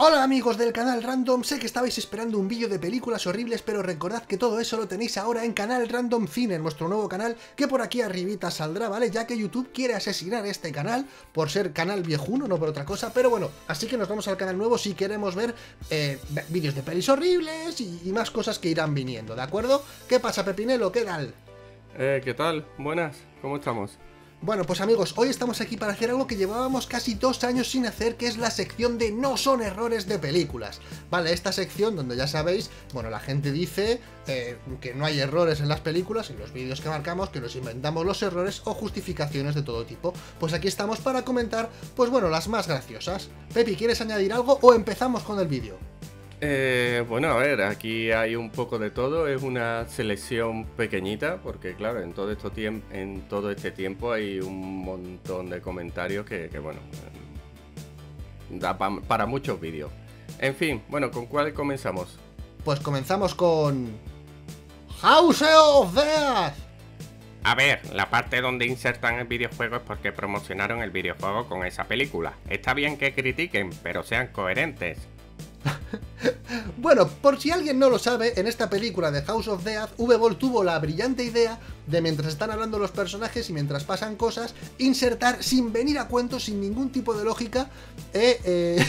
Hola amigos del canal Random, sé que estabais esperando un vídeo de películas horribles, pero recordad que todo eso lo tenéis ahora en Canal Random Cine, nuestro nuevo canal, que por aquí arribita saldrá, ¿vale? Ya que YouTube quiere asesinar este canal, por ser canal viejuno, no por otra cosa, pero bueno, así que nos vamos al canal nuevo si queremos ver eh, vídeos de pelis horribles y, y, más cosas que irán viniendo, ¿de acuerdo? ¿Qué pasa, Pepinelo? ¿Qué tal? Eh, ¿qué tal? Buenas, ¿cómo estamos? Bueno, pues amigos, hoy estamos aquí para hacer algo que llevábamos casi dos años sin hacer, que es la sección de no son errores de películas. Vale, esta sección donde ya sabéis, bueno, la gente dice eh, que no hay errores en las películas, en los vídeos que marcamos, que nos inventamos los errores o justificaciones de todo tipo. Pues aquí estamos para comentar, pues bueno, las más graciosas. Pepi, ¿quieres añadir algo o empezamos con el vídeo? Eh, bueno, a ver, aquí hay un poco de todo, es una selección pequeñita, porque claro, en todo, esto en todo este tiempo hay un montón de comentarios que, bueno, da para muchos vídeos. En fin, bueno, ¿con cuál comenzamos? Pues comenzamos con... House of Death. A ver, la parte donde insertan el videojuego es porque promocionaron el videojuego con esa película. Está bien que critiquen, pero sean coherentes. bueno, por si alguien no lo sabe, en esta película de House of Death, V-Ball tuvo la brillante idea de mientras están hablando los personajes y mientras pasan cosas, insertar sin venir a cuento, sin ningún tipo de lógica, eh, eh,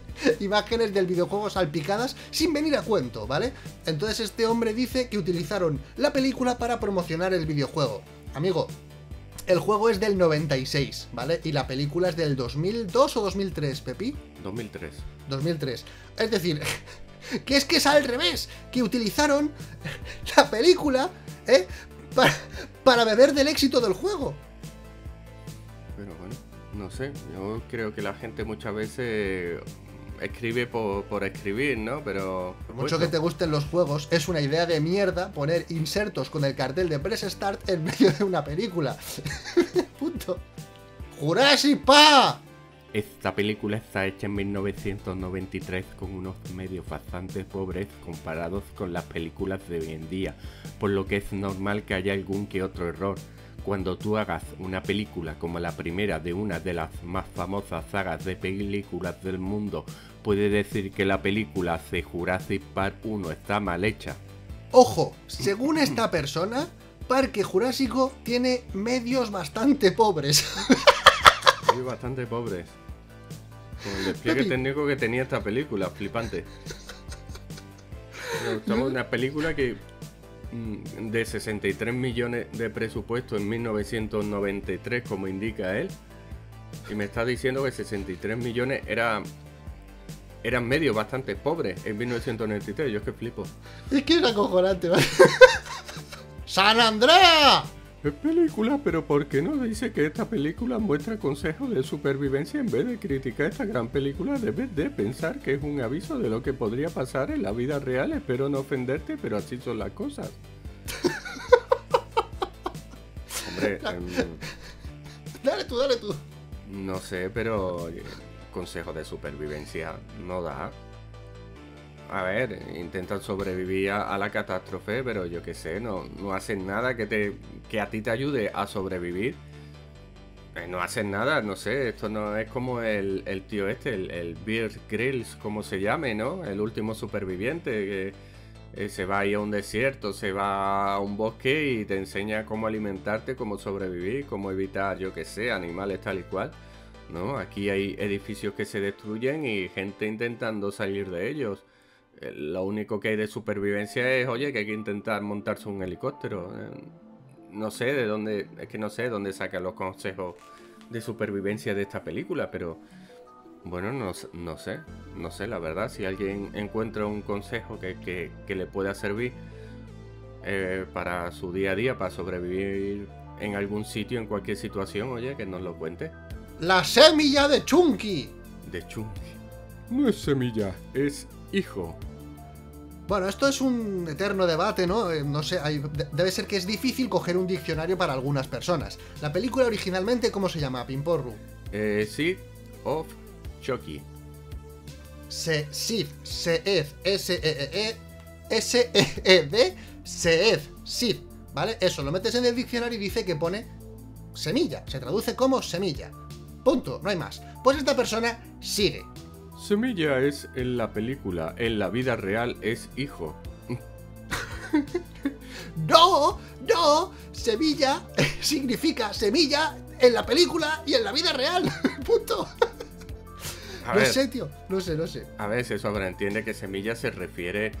imágenes del videojuego salpicadas sin venir a cuento, ¿vale? Entonces este hombre dice que utilizaron la película para promocionar el videojuego. Amigo, el juego es del 96, ¿vale? Y la película es del 2002 o 2003, Pepi. 2003. 2003. Es decir, que es que es al revés, que utilizaron la película ¿eh? para, beber del éxito del juego. Pero bueno, no sé, yo creo que la gente muchas veces escribe por, escribir, ¿no? Pero... Por mucho que te gusten los juegos, es una idea de mierda poner insertos con el cartel de Press Start en medio de una película. Punto. ¡Jurassic Pa! Esta película está hecha en 1993 con unos medios bastante pobres comparados con las películas de hoy en día, por lo que es normal que haya algún que otro error. Cuando tú hagas una película como la primera de una de las más famosas sagas de películas del mundo, puede decir que la película de Jurassic Park 1 está mal hecha. Ojo, según esta persona, Parque Jurásico tiene medios bastante pobres. bastante pobres. Con el despliegue técnico que tenía esta película, flipante. Estamos una película que de 63 millones de presupuesto en 1993, como indica él, y me está diciendo que 63 millones era eran medios bastante pobres en 1993. Yo es que flipo. Es que era acojonante, ¡San Andrea! Es película, pero ¿por qué no dice que esta película muestra consejos de supervivencia en vez de criticar esta gran película? Debes de pensar que es un aviso de lo que podría pasar en la vida real. Espero no ofenderte, pero así son las cosas. Hombre, em, dale tú, dale tú. No sé, pero consejos de supervivencia no da a ver, intentan sobrevivir a, la catástrofe, pero yo qué sé, no, no hacen nada que, te, que a ti te ayude a sobrevivir. Eh, no hacen nada, no sé, esto no es como el, tío este, el, el Beer Grills, como se llame, ¿no? El último superviviente que eh, se va ahí a un desierto, se va a un bosque y te enseña cómo alimentarte, cómo sobrevivir, cómo evitar, yo qué sé, animales tal y cual. ¿no? Aquí hay edificios que se destruyen y gente intentando salir de ellos. Lo único que hay de supervivencia es, oye, que hay que intentar montarse un helicóptero. Eh, no sé de dónde, es que no sé dónde sacan los consejos de supervivencia de esta película, pero bueno, no, no sé, no sé, la verdad, si alguien encuentra un consejo que, le pueda servir eh, para su día a día, para sobrevivir en algún sitio, en cualquier situación, oye, que nos lo cuente. La semilla de Chunky. De Chunky. No es semilla, es hijo. Bueno, esto es un eterno debate, ¿no? Eh, no sé, debe ser que es difícil coger un diccionario para algunas personas. La película originalmente, ¿cómo se llama, Pimporru? Eh, Seed of Chucky. Se, Sid, Seed, S-E-E-E, S-E-E-D, Seed, Sid, ¿vale? Eso, lo metes en el diccionario y dice que pone semilla, se traduce como semilla. Punto, no hay más. Pues esta persona sigue Semilla es en la película, en la vida real es hijo. No, no, semilla significa semilla en la película y en la vida real. Punto. A no ver, sé, tío. No sé, no sé. a ver, se sobreentiende que semilla se refiere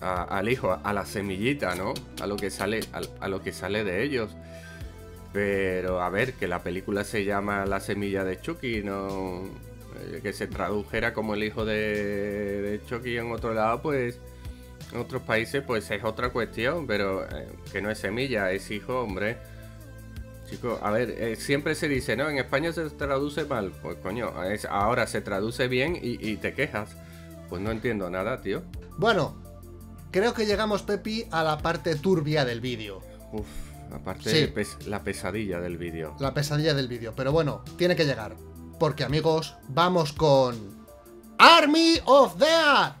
a- al hijo, a la semillita, ¿no? A lo que sale, al- a, lo que sale de ellos. Pero a ver, que la película se llama La semilla de Chucky, no que se tradujera como el hijo de, de Chucky en otro lado, pues en otros países, pues es otra cuestión, pero eh, que no es semilla, es hijo, hombre. Chicos, a ver, eh, siempre se dice, ¿no? En España se traduce mal. Pues coño, es- ahora se traduce bien y, y te quejas. Pues no entiendo nada, tío. Bueno, creo que llegamos, Pepi, a la parte turbia del vídeo. Uf, aparte Sí. pes- la pesadilla del vídeo. La pesadilla del vídeo. Pero bueno, tiene que llegar. Porque, amigos, vamos con. Army of Death.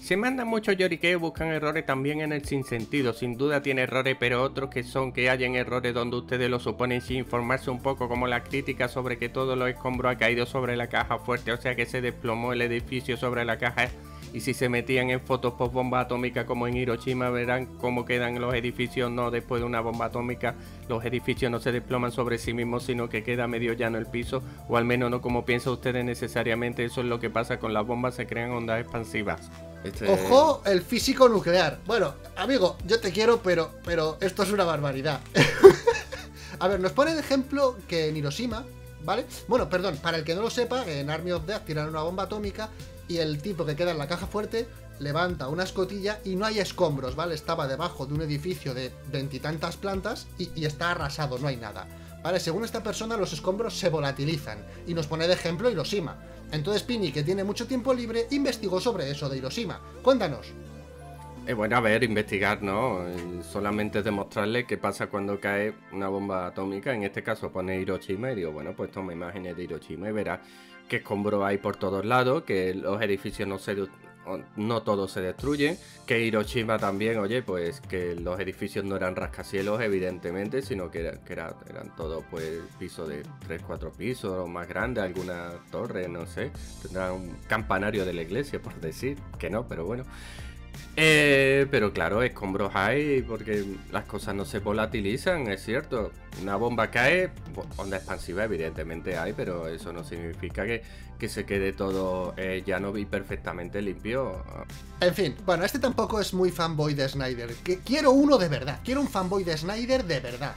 Se mandan muchos lloriqueos, buscan errores también en el sinsentido. Sin duda tiene errores, pero otros que son que hayan errores donde ustedes lo suponen sin informarse un poco, como la crítica sobre que todo lo escombro ha caído sobre la caja fuerte, o sea que se desplomó el edificio sobre la caja. Y si se metían en fotos post bomba atómica como en Hiroshima, verán cómo quedan los edificios no después de una bomba atómica. Los edificios no se desploman sobre sí mismos, sino que queda medio llano el piso, o al menos no como piensan ustedes necesariamente. Eso es lo que pasa con las bombas, se crean ondas expansivas. Este- Ojo, el físico nuclear. Bueno, amigo, yo te quiero, pero, pero esto es una barbaridad. A ver, nos pone de ejemplo que en Hiroshima, ¿vale? Bueno, perdón, para el que no lo sepa, en Army of Death tiran una bomba atómica y el tipo que queda en la caja fuerte levanta una escotilla y no hay escombros, ¿vale? Estaba debajo de un edificio de veintitantas plantas y, está arrasado, no hay nada. ¿Vale? Según esta persona, los escombros se volatilizan y nos pone de ejemplo Hiroshima. Entonces Pini, que tiene mucho tiempo libre, investigó sobre eso de Hiroshima. Cuéntanos. Es bueno, a ver, investigar, ¿no? Eh, Solamente demostrarle qué pasa cuando cae una bomba atómica. En este caso pone Hiroshima y digo, bueno, pues toma imágenes de Hiroshima y verás que escombros hay por todos lados, que los edificios no se... No todos se destruyen, que Hiroshima también, oye, pues que los edificios no eran rascacielos, evidentemente, sino que, que era- eran todos, pues, pisos de 3, 4 pisos, o más grandes, alguna torre, no sé, tendrán un campanario de la iglesia, por decir, que no, pero bueno. Eh, pero claro, escombros hay porque las cosas no se volatilizan, es cierto. Una bomba cae, onda expansiva evidentemente hay, pero eso no significa que, que se quede todo eh, llano y perfectamente limpio. En fin, bueno, este tampoco es muy fanboy de Snyder. Quiero uno de verdad. Quiero un fanboy de Snyder de verdad.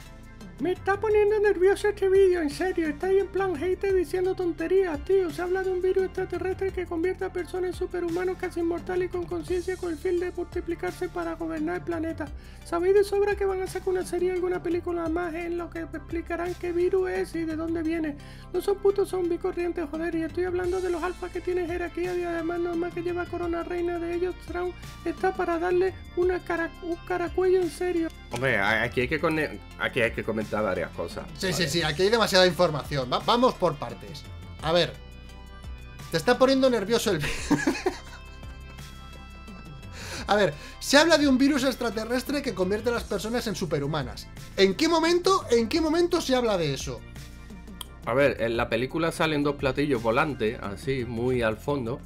Me está poniendo nervioso este vídeo, en serio. Está ahí en plan hater diciendo tonterías, tío. Se habla de un virus extraterrestre que convierte a personas en superhumanos casi inmortales y con conciencia con el fin de multiplicarse para gobernar el planeta. Sabéis de sobra que van a sacar una serie, alguna película más en lo que explicarán qué virus es y de dónde viene. No son putos zombies corrientes, joder. Y estoy hablando de los alfas que tienen jerarquía y además nomás que lleva corona reina de ellos, Traum, está para darle una cara, un caracuello en serio. Hombre, aquí hay que, cone- aquí hay que comentar varias cosas. Sí, sí, ¿vale? sí, aquí hay demasiada información. Va- vamos por partes. A ver. Te está poniendo nervioso el... A ver, se habla de un virus extraterrestre que convierte a las personas en superhumanas. ¿En qué momento, en qué momento se habla de eso? A ver, en la película salen dos platillos volantes, así, muy al fondo.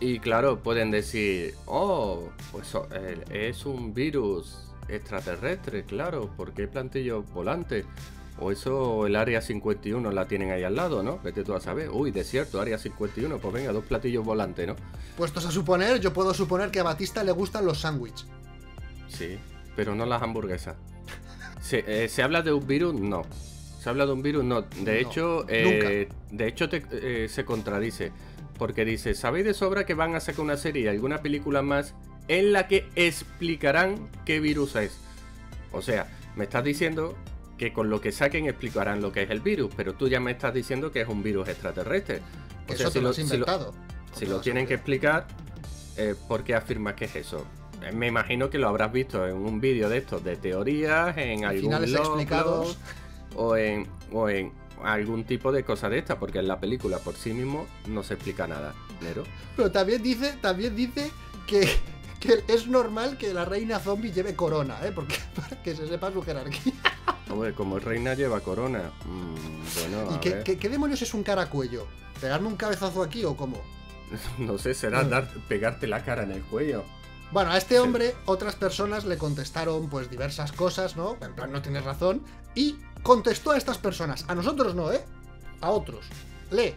Y claro, pueden decir, oh, pues eh, es un virus extraterrestre, claro, ¿por qué platillos volantes? O eso el área 51 la tienen ahí al lado, ¿no? Vete tú a saber. Uy, desierto, área 51, pues venga, dos platillos volantes, ¿no? Puestos a suponer, yo puedo suponer que a Batista le gustan los sándwiches. Sí, pero no las hamburguesas. ¿Se, eh, ¿se habla de un virus? No. ¿Se habla de un virus? No. De No, hecho, eh, de hecho te- eh, se contradice. Porque dice, ¿sabéis de sobra que van a sacar una serie y alguna película más en la que explicarán qué virus es? O sea, me estás diciendo que con lo que saquen explicarán lo que es el virus, pero tú ya me estás diciendo que es un virus extraterrestre. O sea, eso si te lo has si lo- inventado. si lo tienen que explicar, eh, ¿por qué afirmas que es eso? Eh, Me imagino que lo habrás visto en un vídeo de estos de teorías, en algún Finales blog, explicados. o en, o en algún tipo de cosa de esta, porque en la película por sí mismo no se explica nada. ¿Nero? Pero también dice, también dice que, que es normal que la reina zombie lleve corona, ¿eh? Porque para que se sepa su jerarquía. Hombre, como reina lleva corona. mm, bueno, ¿Y qué, ver. qué- qué demonios es un caracuello? ¿Pegarme un cabezazo aquí o cómo? No sé, será dar, pegarte la cara en el cuello. Bueno, a este hombre otras personas le contestaron pues diversas cosas, ¿no? En plan, no tienes razón. Y contestó a estas personas. A nosotros no, ¿eh? A otros. Lee.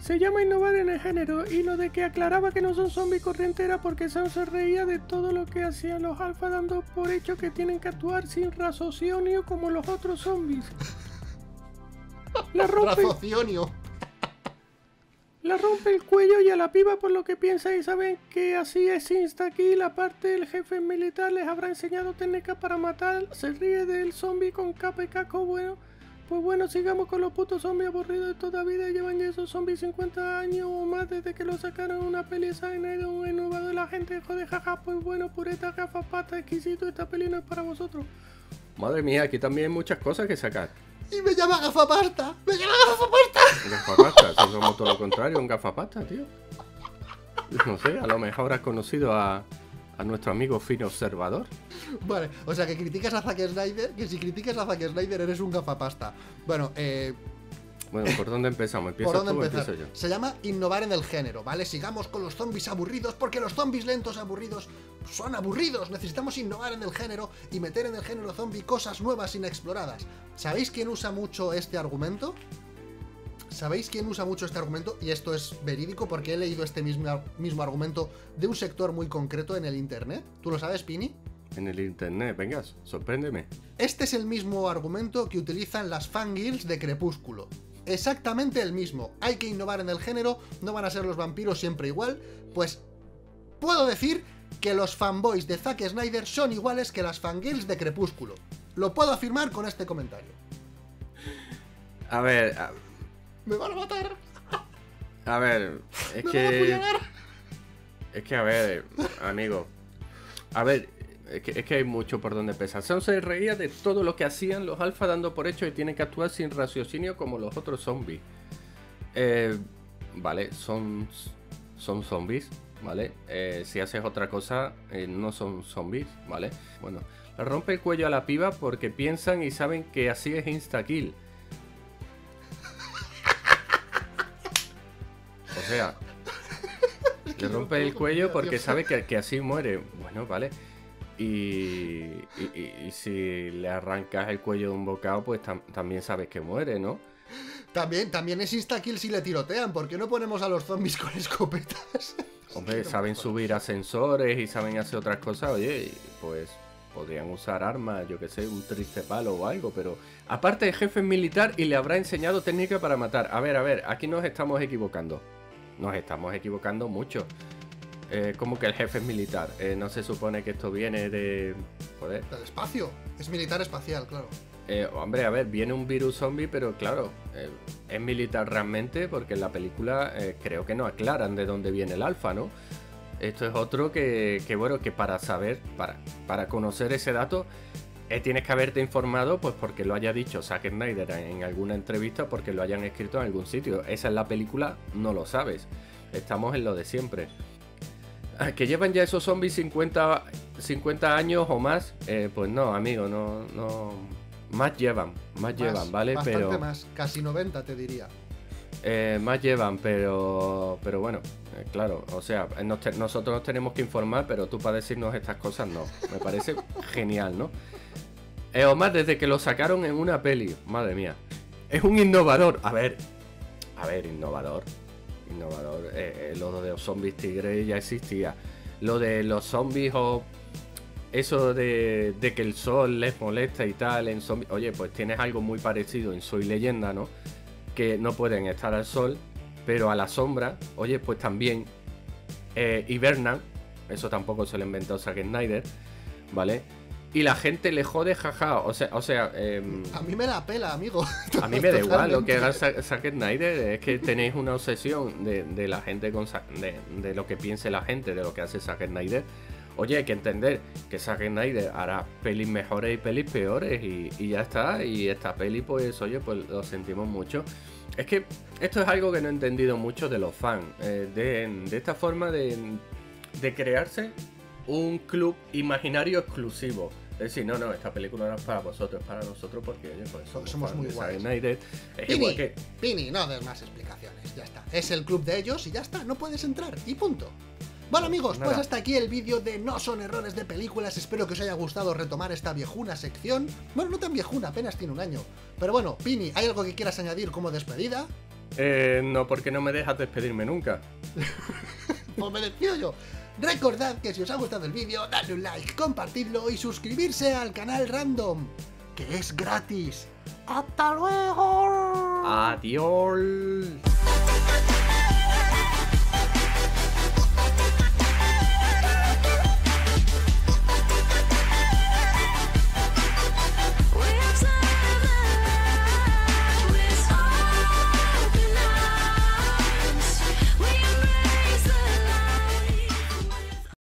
Se llama innovar en el género y lo de que aclaraba que no son zombies corriente era porque Sam se reía de todo lo que hacían los alfa dando por hecho que tienen que actuar sin raciocinio como los otros zombies. La rompe, la rompe el cuello y a la piba por lo que piensa y saben que así es insta aquí la parte el jefe militar les habrá enseñado técnicas para matar, se ríe del zombie con capa y caco bueno. Pues bueno, sigamos con los putos zombies aburridos de toda vida. Llevan ya esos zombies 50 años o más desde que lo sacaron una peli esa un innovador de la gente. Joder, jaja, pues bueno, pureta, gafas, pata, exquisito. Esta peli no es para vosotros. Madre mía, aquí también hay muchas cosas que sacar. Y me llama gafapasta. Me llama gafapasta. Gafapasta, si somos todo lo contrario, un gafapasta, tío. No sé, a lo mejor has conocido a, a nuestro amigo fino observador. Vale, o sea que criticas a Zack Snyder, que si criticas a Zack Snyder eres un gafapasta. Bueno, eh, Bueno, ¿por dónde empezamos? ¿Empiezas ¿por dónde tú empezar? yo? Se llama innovar en el género, ¿vale? Sigamos con los zombies aburridos, porque los zombies lentos aburridos son aburridos. Necesitamos innovar en el género y meter en el género zombie cosas nuevas inexploradas. ¿Sabéis quién usa mucho este argumento? ¿Sabéis quién usa mucho este argumento? Y esto es verídico porque he leído este mismo, mismo argumento de un sector muy concreto en el internet. ¿Tú lo sabes, Pini? En el internet, vengas, sorpréndeme. Este es el mismo argumento que utilizan las fangirls de Crepúsculo. Exactamente el mismo. Hay que innovar en el género, no van a ser los vampiros siempre igual. Pues puedo decir que los fanboys de Zack Snyder son iguales que las fangirls de Crepúsculo. Lo puedo afirmar con este comentario. A ver, a, ¡Me van a matar! a ver, es ¡Me van a que. Es que, a ver, amigo. A ver, es que, es que hay mucho por donde empezar. Sam se reía de todo lo que hacían los alfa dando por hecho y tienen que actuar sin raciocinio como los otros zombies. Eh, vale, son, son zombies, ¿vale? Eh, si haces otra cosa, eh, no son zombies, ¿vale? Bueno, le rompe el cuello a la piba porque piensan y saben que así es insta-kill. O sea, le rompe el cuello porque sabe que, que así muere. Bueno, vale. Y, y- si le arrancas el cuello de un bocado, pues tam- también sabes que muere, ¿no? También, también es insta-kill si le tirotean. ¿Por qué no ponemos a los zombies con escopetas? Hombre, saben subir ascensores y saben hacer otras cosas, oye, pues podrían usar armas, yo que sé, un triste palo o algo, pero aparte de jefe militar y le habrá enseñado técnica para matar. A ver, a ver, aquí nos estamos equivocando. Nos estamos equivocando mucho. Eh, como que el jefe es militar. Eh, no se supone que esto viene de... Joder. Del espacio. Es militar espacial, claro. Eh, hombre, a ver, viene un virus zombie, pero claro, eh, es militar realmente porque en la película creo que no aclaran de dónde viene el alfa, ¿no? Esto es otro que, que, bueno, que para saber, para, para conocer ese dato, tienes que haberte informado, pues porque lo haya dicho Zack Snyder en alguna entrevista, porque lo hayan escrito en algún sitio. Esa es la película, no lo sabes. Estamos en lo de siempre. Ah, Que llevan ya esos zombies 50, 50 años o más, eh, pues no, amigo, no, no. Más llevan, más, llevan, Más, ¿vale? Bastante Pero. más. Casi 90, te diría. Eh, más llevan, pero pero bueno, eh, claro, o sea, nos te- nosotros nos tenemos que informar, pero tú para decirnos estas cosas no. Me parece genial, ¿no? Eh, Omar, desde que lo sacaron en una peli, madre mía, es un innovador. A ver, a ver, innovador. Innovador. Eh, eh, lo de los zombies tigres ya existía. Lo de los zombies o eso de, que el sol les molesta y tal en zombies. Oye, pues tienes algo muy parecido en Soy Leyenda, ¿no? que no pueden estar al sol, pero a la sombra, oye, pues también eh, hibernan, eso tampoco se lo inventó Zack Snyder, ¿vale? Y la gente le jode, jaja, o sea, o sea, em, A mí me la pela, amigo. a mí me da igual lo que haga. Zack Snyder, es que tenéis una obsesión de, de la gente con de, de lo que piense la gente, de lo que hace Zack Snyder. Oye, hay que entender que Zack Snyder hará pelis mejores y pelis peores y, y ya está. Y esta peli, pues, oye, pues lo sentimos mucho. Es que esto es algo que no he entendido mucho de los fans. eh, de, de esta forma de, de crearse un club imaginario exclusivo. Eh, sí, no, no, esta película no es para vosotros, es para nosotros porque, oye, pues Somos- somos muy guays. Night. Es Pini, igual que... Pini, no des más explicaciones, ya está. Es el club de ellos y ya está, no puedes entrar y punto. Bueno amigos, pues hasta aquí el vídeo de No son errores de películas, espero que os haya gustado retomar esta viejuna sección. Bueno, no tan viejuna, apenas tiene un año. Pero bueno, Pini, ¿hay algo que quieras añadir como despedida? Eh, no, porque no me dejas despedirme nunca. Pues me despido yo. Recordad que si os ha gustado el vídeo, dadle un like, compartidlo y suscribirse al canal Random, que es gratis. ¡Hasta luego! Adiós.